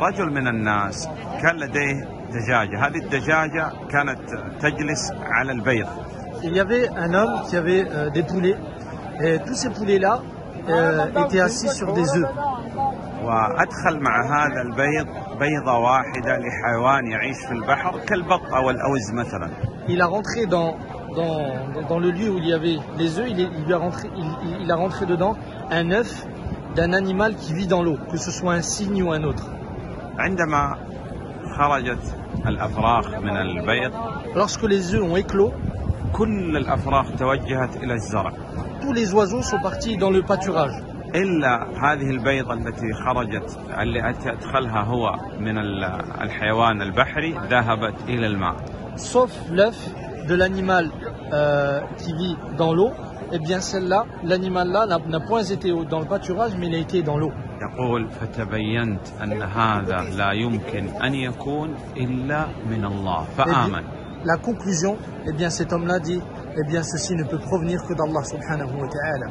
رجل من الناس كان لديه دجاجة هذه الدجاجة كانت تجلس على البيض Il y avait un homme qui avait euh, des poulets et tous ces poulets-là euh, étaient assis sur des œufs. وأدخل مع هذا البيض بيضة واحدة لحيوان يعيش في البحر كالبط أو الأوز مثلا Il a rentré dans, dans, dans le lieu où il y avait les œufs, il, est- il lui a rentré, il, il- il a rentré dedans un œuf d'un animal qui vit dans l'eau, que ce soit un cygne ou un autre. عندما خرجت الأفراخ من البيض Lorsque les œufs ont éclos, كل الأفراخ توجهت إلى الزرع tous les oiseaux sont partis dans le pâturage. إلا هذه البيضة التي خرجت اللي أدخلها هو من ال- الحيوان البحري ذهبت إلى الماء Sauf l'œuf de l'animal euh, qui vit dans l'eau, eh bien celle-là, l'animal-là n'a n'a point été au- dans le pâturage, mais il a été dans l'eau. يقول فتبينت أن هذا لا يمكن أن يكون إلا من الله فآمن La conclusion, eh bien cet homme-là dit, eh bien ceci ne peut provenir que d'Allah subhanahu wa ta'ala.